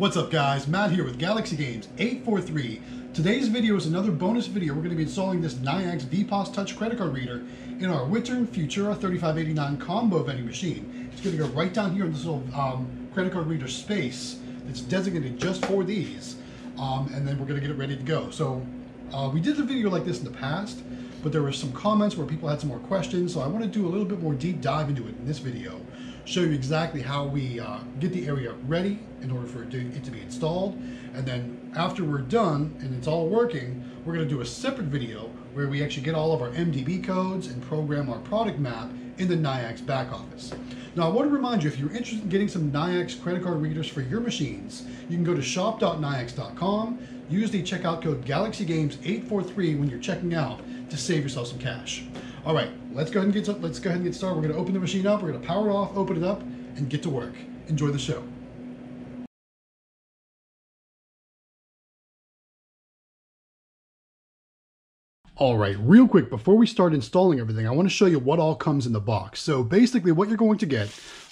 What's up guys, Matt here with Galaxy Games 843. Today's video is another bonus video. We're going to be installing this Nayax VPOS Touch credit card reader in our Wittern Futura 3589 combo vending machine. It's going to go right down here in this little um, credit card reader space that's designated just for these. Um, and then we're going to get it ready to go. So uh, we did a video like this in the past, but there were some comments where people had some more questions. So I want to do a little bit more deep dive into it in this video show you exactly how we uh, get the area ready in order for it to, it to, be installed. And then after we're done and it's all working, we're going to do a separate video where we actually get all of our MDB codes and program our product map in the Nayax back office. Now I want to remind you, if you're interested in getting some Nayax credit card readers for your machines, you can go to shop.nayax.com, use the checkout code GalaxyGames843 when you're checking out to save yourself some cash. All right, let's go ahead and get let's go ahead and get started. We're going to open the machine up. We're going to power it off, open it up, and get to work. Enjoy the show. All right, real quick, before we start installing everything, I want to show you what all comes in the box. So basically what you're going to get,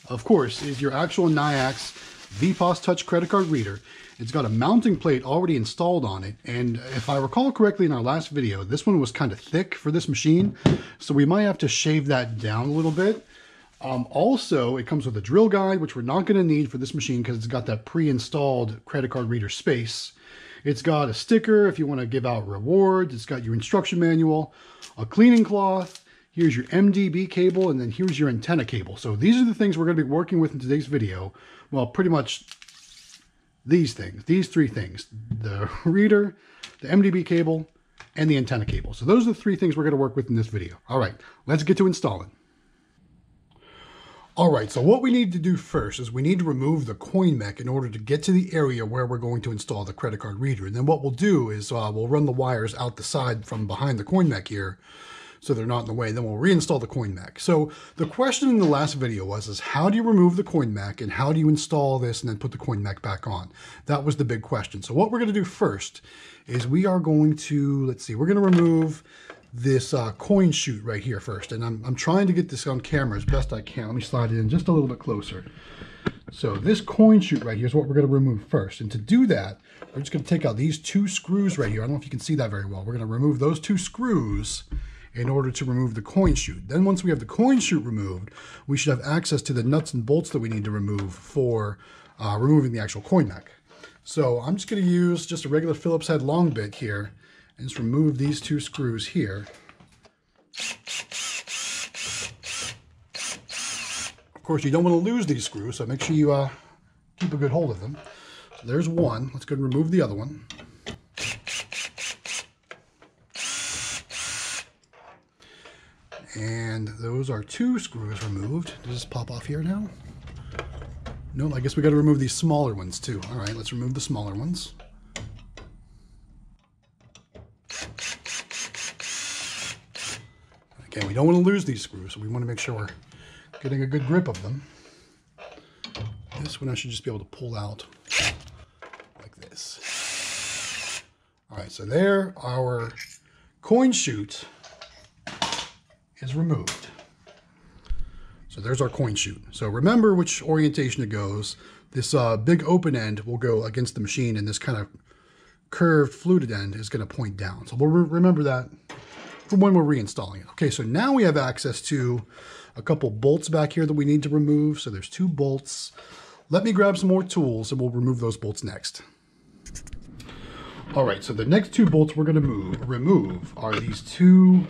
of course, is your actual Nayax VPOS Touch credit card reader. It's got a mounting plate already installed on it. And if I recall correctly in our last video, this one was kind of thick for this machine. So we might have to shave that down a little bit. Um, also, it comes with a drill guide, which we're not going to need for this machine because it's got that pre-installed credit card reader space. It's got a sticker if you want to give out rewards. It's got your instruction manual, a cleaning cloth. Here's your MDB cable, and then here's your antenna cable. So these are the things we're going to be working with in today's video. Well, pretty much these things, these three things, the reader, the MDB cable, and the antenna cable. So those are the three things we're going to work with in this video. All right, let's get to installing. All right, so what we need to do first is we need to remove the coin mech in order to get to the area where we're going to install the credit card reader. And then what we'll do is uh, we'll run the wires out the side from behind the coin mech here so they're not in the way. Then we'll reinstall the coin mech. So the question in the last video was, is how do you remove the coin mech and how do you install this and then put the coin mech back on? That was the big question. So what we're going to do first is we are going to, let's see, we're going to remove this uh, coin chute right here first. And I'm, I'm trying to get this on camera as best I can. Let me slide it in just a little bit closer. So this coin chute right here is what we're going to remove first. And to do that, we're just going to take out these two screws right here. I don't know if you can see that very well. We're going to remove those two screws in order to remove the coin chute. Then once we have the coin chute removed, we should have access to the nuts and bolts that we need to remove for uh, removing the actual coin mech. So I'm just going to use just a regular Phillips head long bit here and just remove these two screws here. Of course, you don't want to lose these screws, so make sure you uh, keep a good hold of them. So there's one. Let's go and remove the other one. And those are two screws removed. Does this pop off here now? No, I guess we got to remove these smaller ones too. All right, let's remove the smaller ones. Again, we don't want to lose these screws, so we want to make sure we're getting a good grip of them. This one I should just be able to pull out like this. All right, so there our coin chute is removed. So there's our coin chute. So remember which orientation it goes. This uh, big open end will go against the machine and this kind of curved fluted end is going to point down. So we'll re remember that for when we're reinstalling it. Okay, so now we have access to a couple bolts back here that we need to remove. So there's two bolts. Let me grab some more tools and we'll remove those bolts next. All right, so the next two bolts we're gonna move, remove are these two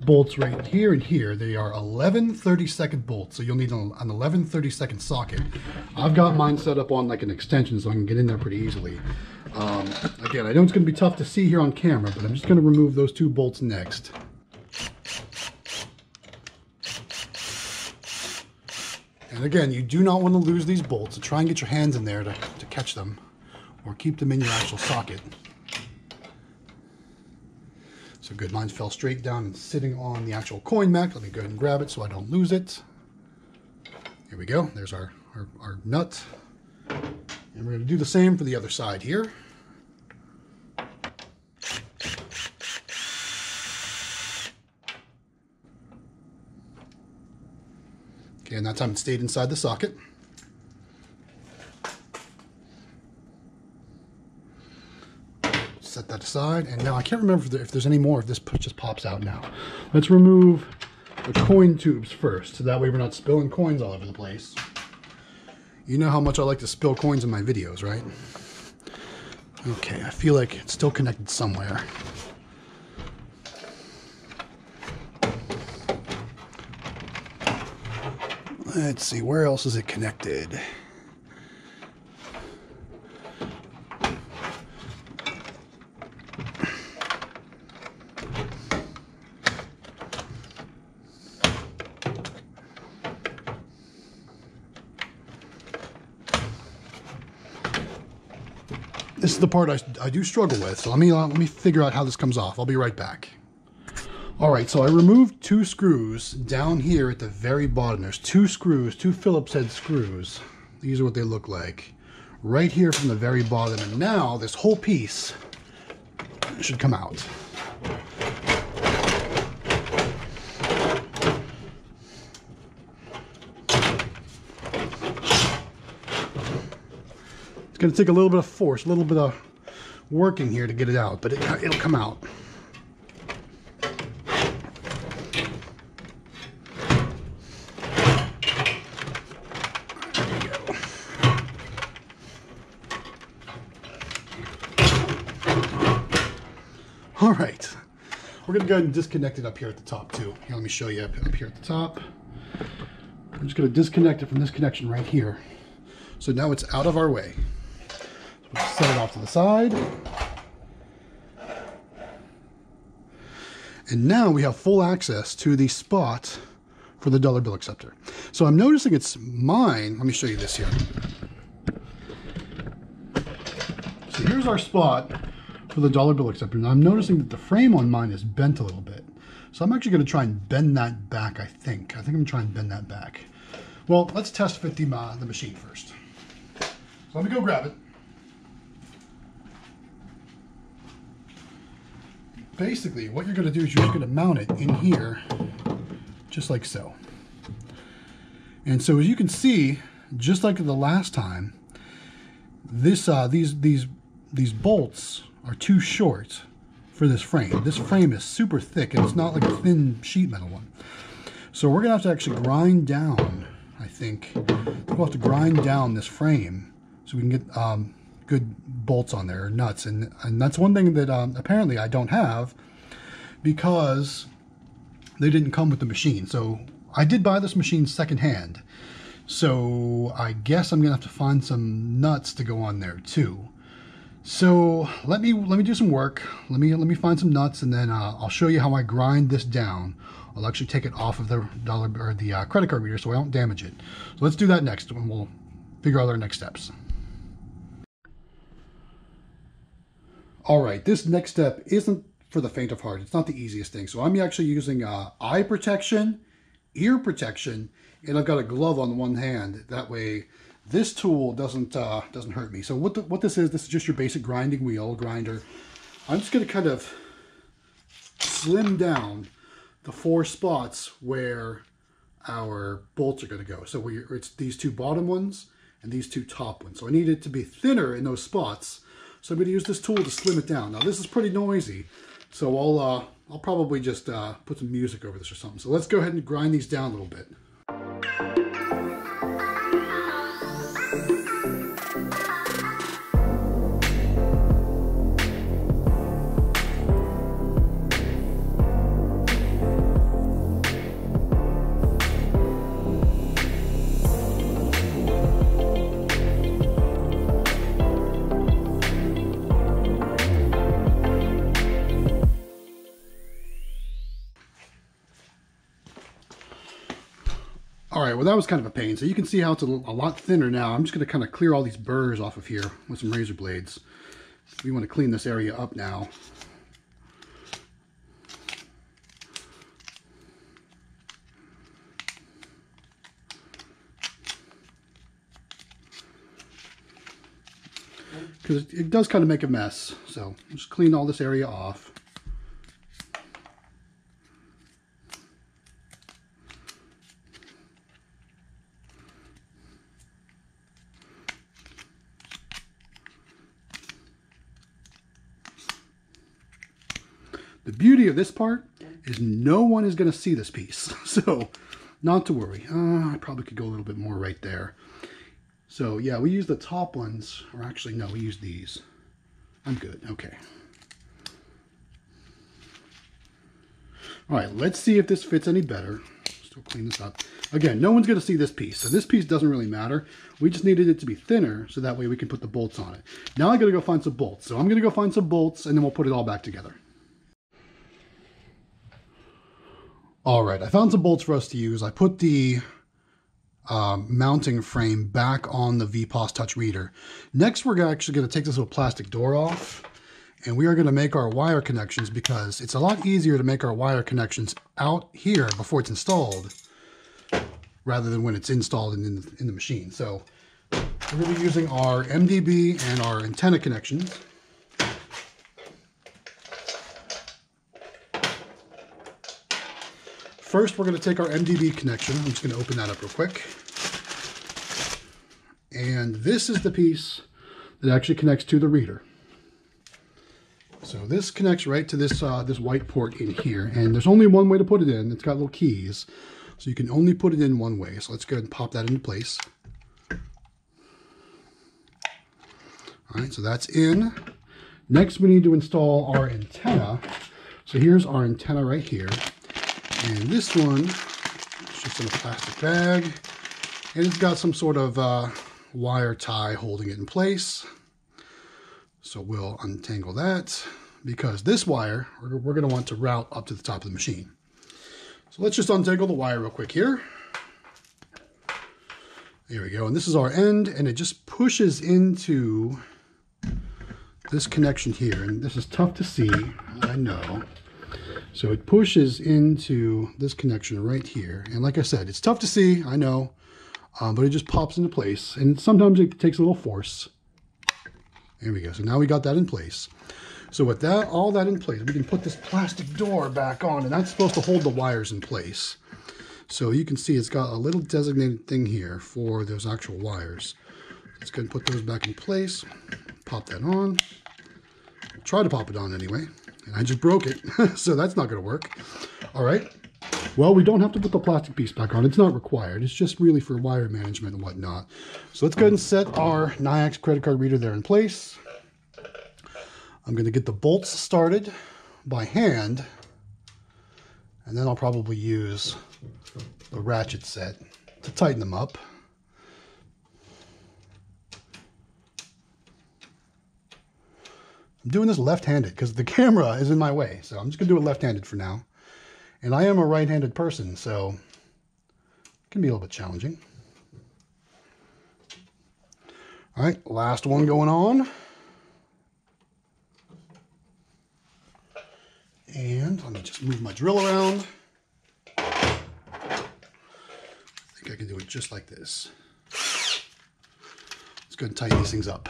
bolts right here and here. They are 11 30 second bolts, so you'll need an 11 30 second socket. I've got mine set up on like an extension so I can get in there pretty easily. Um, again, I know it's going to be tough to see here on camera, but I'm just going to remove those two bolts next. And again, you do not want to lose these bolts, so try and get your hands in there to, to catch them or keep them in your actual socket. So good, mine fell straight down and sitting on the actual coin mech. Let me go ahead and grab it so I don't lose it. Here we go, there's our, our, our nut. And we're gonna do the same for the other side here. Okay, and that time it stayed inside the socket. Aside. And now I can't remember if, there, if there's any more, if this just pops out now. Let's remove the coin tubes first, so that way we're not spilling coins all over the place. You know how much I like to spill coins in my videos, right? Okay, I feel like it's still connected somewhere. Let's see, where else is it connected? The part I, I do struggle with, so let me, uh, let me figure out how this comes off. I'll be right back. All right, so I removed two screws down here at the very bottom. There's two screws, two Phillips head screws. These are what they look like. Right here from the very bottom. And now this whole piece should come out. Going to take a little bit of force, a little bit of working here to get it out, but it, it'll come out. All right, we're gonna go ahead and disconnect it up here at the top too. Here, let me show you up, up here at the top. I'm just gonna disconnect it from this connection right here. So now it's out of our way. Set it off to the side. And now we have full access to the spot for the dollar bill acceptor. So I'm noticing it's mine. Let me show you this here. So here's our spot for the dollar bill acceptor. Now I'm noticing that the frame on mine is bent a little bit. So I'm actually going to try and bend that back, I think. I think I'm going to and bend that back. Well, let's test fit the, uh, the machine first. So let me go grab it. Basically what you're going to do is you're just going to mount it in here just like so. And so as you can see, just like the last time, this uh, these these these bolts are too short for this frame. This frame is super thick and it's not like a thin sheet metal one. So we're gonna have to actually grind down, I think. We'll have to grind down this frame so we can get um, good bolts on there, nuts. And, and that's one thing that um, apparently I don't have because they didn't come with the machine. So I did buy this machine secondhand. So I guess I'm gonna have to find some nuts to go on there too. So let me let me do some work. Let me let me find some nuts, and then uh, I'll show you how I grind this down. I'll actually take it off of the dollar or the uh, credit card reader so I don't damage it. So let's do that next, and we'll figure out our next steps. All right, this next step isn't for the faint of heart. It's not the easiest thing. So I'm actually using uh, eye protection, ear protection, and I've got a glove on one hand. That way this tool doesn't uh, doesn't hurt me. So what, the, what this is, this is just your basic grinding wheel grinder. I'm just going to kind of slim down the four spots where our bolts are going to go. So we, it's these two bottom ones and these two top ones. So I need it to be thinner in those spots so I'm going to use this tool to slim it down. Now this is pretty noisy, so I'll, uh, I'll probably just uh, put some music over this or something. So let's go ahead and grind these down a little bit. All right, well that was kind of a pain. So you can see how it's a, lot thinner now. I'm just gonna kind of clear all these burrs off of here with some razor blades. We wanna clean this area up now. Because it does kind of make a mess. So just clean all this area off. The beauty this part is no one is going to see this piece. So not to worry. Uh, I probably could go a little bit more right there. So yeah, we use the top ones, or actually no, we use these. I'm good, okay. All right, let's see if this fits any better. Still clean this up. Again, no one's gonna see this piece, so this piece doesn't really matter. We just needed it to be thinner, so that way we can put the bolts on it. Now I gotta go find some bolts. So I'm gonna go find some bolts, and then we'll put it all back together. All right, I found some bolts for us to use. I put the um, mounting frame back on the VPOS Touch reader. Next, we're actually going to take this little plastic door off and we are going to make our wire connections because it's a lot easier to make our wire connections out here before it's installed rather than when it's installed in, in, in the machine. So we're going to be using our MDB and our antenna connections. First, we're going to take our MDB connection. I'm just going to open that up real quick. And this is the piece that actually connects to the reader. So this connects right to this uh, this white port in here. And there's only one way to put it in. It's got little keys. So you can only put it in one way. So let's go ahead and pop that into place. All right, so that's in. Next, we need to install our antenna. So here's our antenna right here. And this one is just in a plastic bag. And it's got some sort of uh, wire tie holding it in place. So we'll untangle that because this wire, we're, we're going to want to route up to the top of the machine. So let's just untangle the wire real quick here. There we go. And this is our end, and it just pushes into this connection here. And this is tough to see, I know. So it pushes into this connection right here. And like I said, it's tough to see, I know, um, but it just pops into place. And sometimes it takes a little force. There we go. So now we got that in place. So with that, all that in place, we can put this plastic door back on, and that's supposed to hold the wires in place. So you can see it's got a little designated thing here for those actual wires. Let's go and put those back in place. Pop that on. Try to pop it on anyway and I just broke it. so that's not going to work. All right. Well, we don't have to put the plastic piece back on. It's not required. It's just really for wire management and whatnot. So let's go ahead and set our Nayax credit card reader there in place. I'm going to get the bolts started by hand. And then I'll probably use the ratchet set to tighten them up. I'm doing this left-handed because the camera is in my way. So I'm just going to do it left-handed for now. And I am a right-handed person, so it can be a little bit challenging. All right, last one going on. And let me just move my drill around. I think I can do it just like this. Let's go and tighten these things up.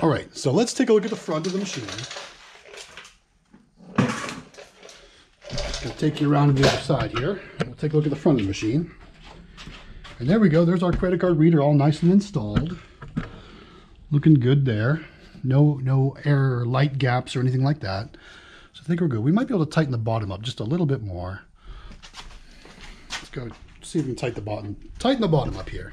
All right, so let's take a look at the front of the machine. Gonna take you around to the other side here. We'll take a look at the front of the machine. And there we go, there's our credit card reader all nice and installed. Looking good there. No, no error light gaps or anything like that. So I think we're good. We might be able to tighten the bottom up just a little bit more. Let's go see if we can tighten the bottom, tighten the bottom up here.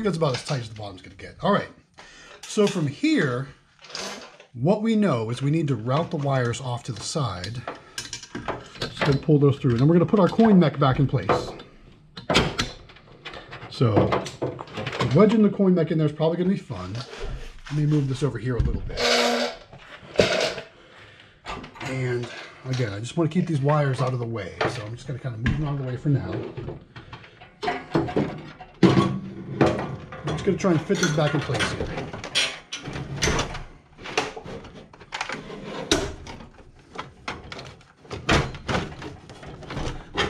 think that's about as tight as the bottom's going to get. All right. So from here, what we know is we need to route the wires off to the side. To pull those through. And then we're going to put our coin mech back in place. So wedging the coin mech in there is probably going to be fun. Let me move this over here a little bit. And again, I just want to keep these wires out of the way. So I'm just going to kind of move them out of the way for now. Just going to try and fit this back in place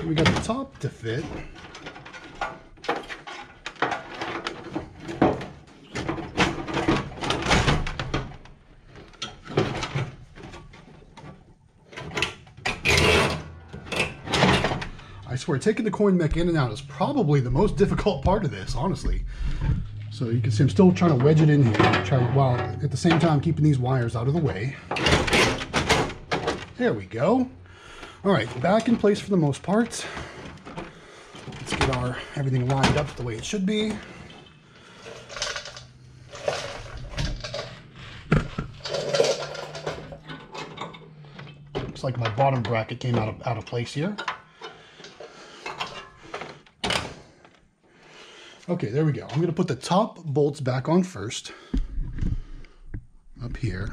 we got the top to fit. I swear, taking the coin mech in and out is probably the most difficult part of this, honestly. So you can see I'm still trying to wedge it in here, while at the same time keeping these wires out of the way. There we go. All right, back in place for the most part. Let's get our everything lined up the way it should be. Looks like my bottom bracket came out of, out of place here. Okay, there we go. I'm going to put the top bolts back on first. Up here.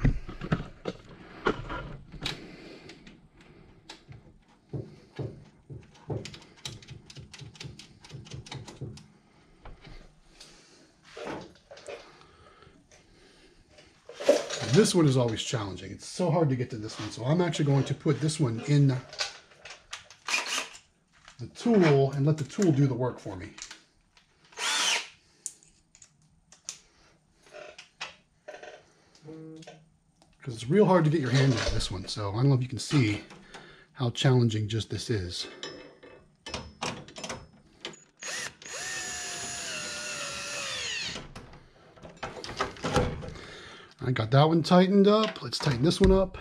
this one is always challenging. It's so hard to get to this one. So I'm actually going to put this one in the tool and let the tool do the work for me. Because it's real hard to get your hand into this one. So I don't know if you can see how challenging just this is. I got that one tightened up. Let's tighten this one up.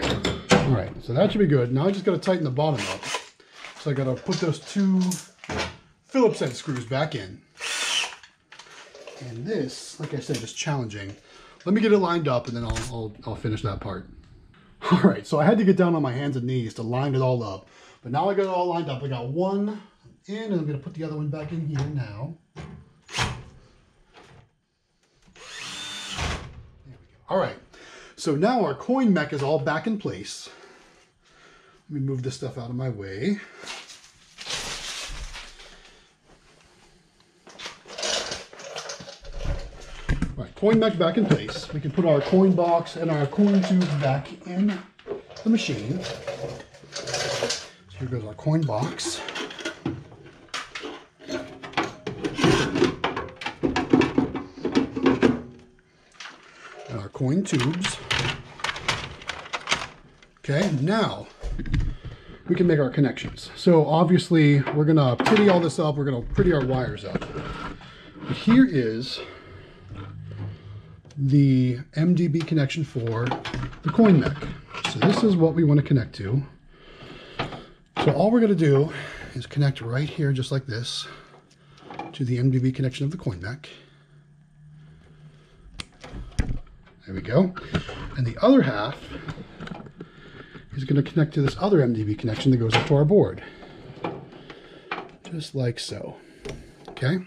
All right, so that should be good. Now I just got to tighten the bottom up. So I got to put those two Phillips head screws back in. And this, like I said, is challenging. Let me get it lined up and then I'll, I'll, I'll finish that part. All right, so I had to get down on my hands and knees to line it all up. But now I got it all lined up. I got one in and I'm gonna put the other one back in here now. All right, so now our coin mech is all back in place. Let me move this stuff out of my way. Coin mech back in place. We can put our coin box and our coin tubes back in the machine. So here goes our coin box. Our coin tubes. Okay, now we can make our connections. So obviously we're gonna pretty all this up, we're gonna pretty our wires up. But here is the MDB connection for the coin mech. So this is what we want to connect to. So all we're gonna do is connect right here just like this to the MDB connection of the coin mech. There we go. And the other half is going to connect to this other MDB connection that goes up to our board. Just like so. Okay.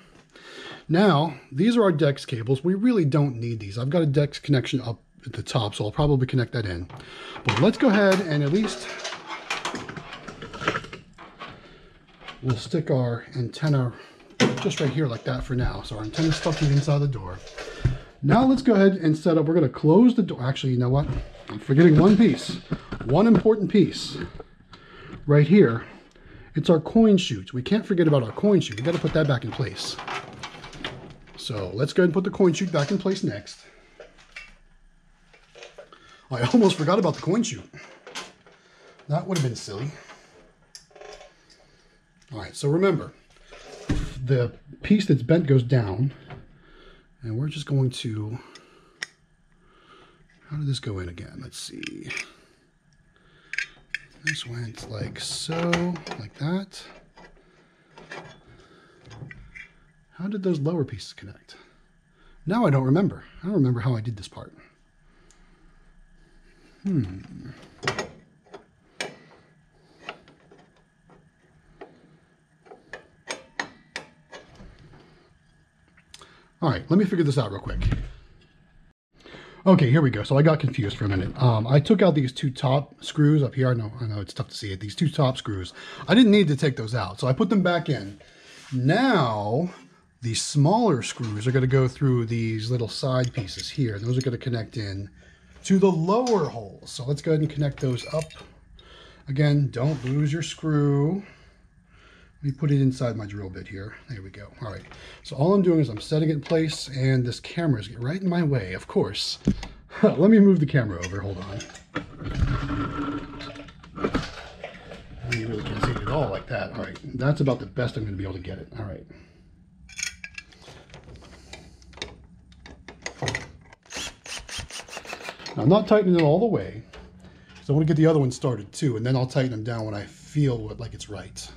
Now, these are our DEX cables. We really don't need these. I've got a DEX connection up at the top, so I'll probably connect that in. But let's go ahead and at least we'll stick our antenna just right here like that for now. So our antenna's stuck inside the door. Now let's go ahead and set up. We're going to close the door. Actually, you know what? I'm forgetting one piece. One important piece right here. It's our coin chute. We can't forget about our coin chute. We got to put that back in place. So let's go ahead and put the coin chute back in place next. I almost forgot about the coin chute. That would have been silly. All right, so remember, the piece that's bent goes down and we're just going to, how did this go in again? Let's see. This went like so, like that. How did those lower pieces connect? Now I don't remember. I don't remember how I did this part. Hmm. All right, let me figure this out real quick. Okay, here we go. So I got confused for a minute. Um, I took out these two top screws up here. I know, I know it's tough to see it. These two top screws. I didn't need to take those out, so I put them back in. Now, the smaller screws are going to go through these little side pieces here. Those are going to connect in to the lower holes. So let's go ahead and connect those up Again, don't lose your screw. Let me put it inside my drill bit here. There we go. All right. So all I'm doing is I'm setting it in place and this camera is right in my way, of course. Let me move the camera over. Hold on. You really can't see it at all like that. All right. That's about the best I'm going to be able to get it. All right. I'm not tightening it all the way. So I want to get the other one started too, and then I'll tighten them down when I feel what, like it's right.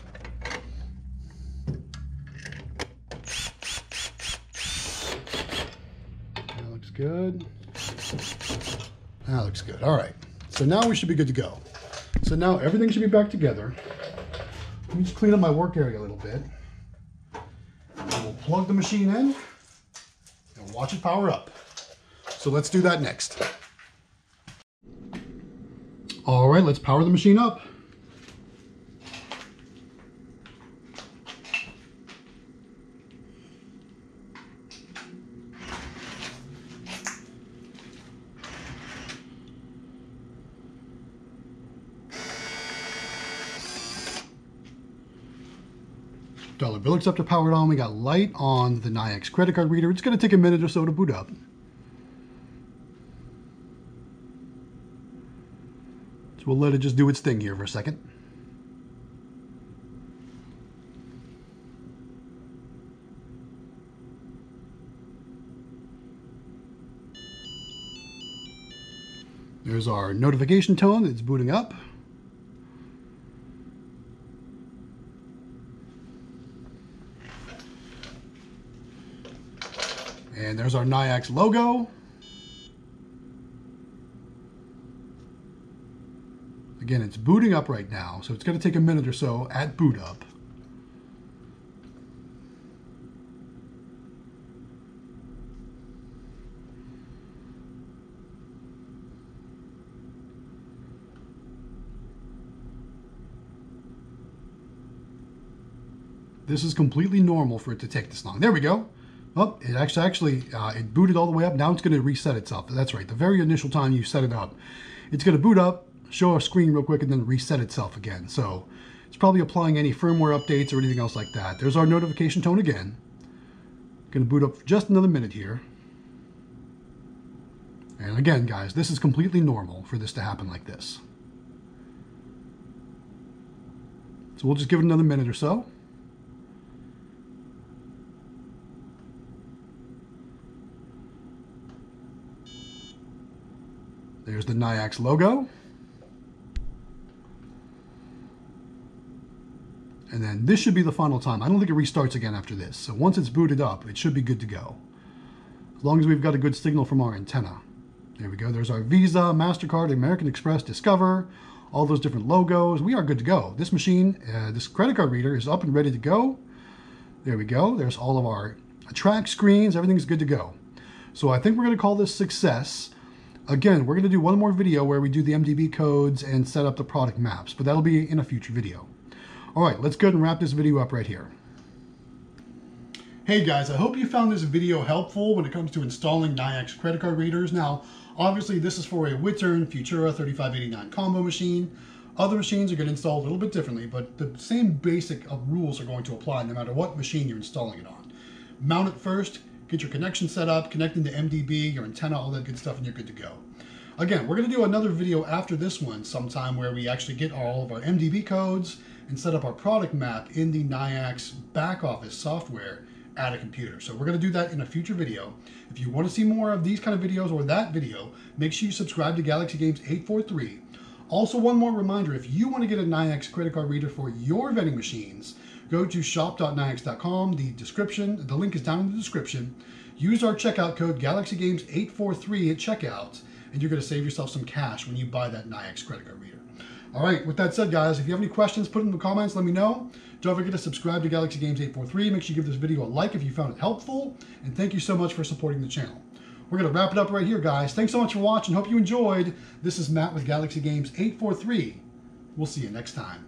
That looks good. That looks good. All right. So now we should be good to go. So now everything should be back together. Let me just clean up my work area a little bit. And we'll plug the machine in and watch it power up. So let's do that next. All right, let's power the machine up. Dollar bill acceptor powered on. We got light on the Nayax credit card reader. It's going to take a minute or so to boot up. So we'll let it just do its thing here for a second. There's our notification tone. It's booting up. And there's our Nayax logo. Again, it's booting up right now, so it's going to take a minute or so at boot up. This is completely normal for it to take this long. There we go. Oh, it actually, actually uh, it booted all the way up. Now it's going to reset itself. That's right. The very initial time you set it up, it's going to boot up, show a screen real quick, and then reset itself again. So it's probably applying any firmware updates or anything else like that. There's our notification tone again. To boot up for just another minute here. And again, guys, this is completely normal for this to happen like this. So we'll just give it another minute or so. There's the Nayax logo. And then this should be the final time. I don't think it restarts again after this. So once it's booted up, it should be good to go. As long as we've got a good signal from our antenna. There we go. There's our Visa, MasterCard, American Express, Discover, all those different logos. We are good to go. This machine, uh, this credit card reader is up and ready to go. There we go. There's all of our track screens. Everything's good to go. So I think we're going to call this success. Again, we're going to do one more video where we do the MDB codes and set up the product maps, but that'll be in a future video. All right, let's go ahead and wrap this video up right here. Hey guys, I hope you found this video helpful when it comes to installing Nayax credit card readers. Now, obviously this is for a Wittern Futura 3589 combo machine. Other machines are going to install a little bit differently, but the same basic rules are going to apply no matter what machine you're installing it on. Mount it first, get your connection set up, connect into MDB, your antenna, all that good stuff, and you're good to go. Again, we're going to do another video after this one sometime where we actually get all of our MDB codes and set up our product map in the Nayax back office software at a computer. So we're going to do that in a future video. If you want to see more of these kind of videos or that video, make sure you subscribe to Galaxy Games 843. Also, one more reminder, if you want to get a Nayax credit card reader for your vending machines, go to shop.nayax.com. The description, the link is down in the description. Use our checkout code GalaxyGames843 at checkout, and you're going to save yourself some cash when you buy that Nayax credit card reader. All right, with that said, guys, if you have any questions, put them in the comments, let me know. Don't forget to subscribe to Galaxy Games 843. Make sure you give this video a like if you found it helpful, and thank you so much for supporting the channel. We're going to wrap it up right here, guys. Thanks so much for watching. Hope you enjoyed. This is Matt with Galaxy Games 843. We'll see you next time.